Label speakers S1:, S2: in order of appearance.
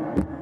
S1: you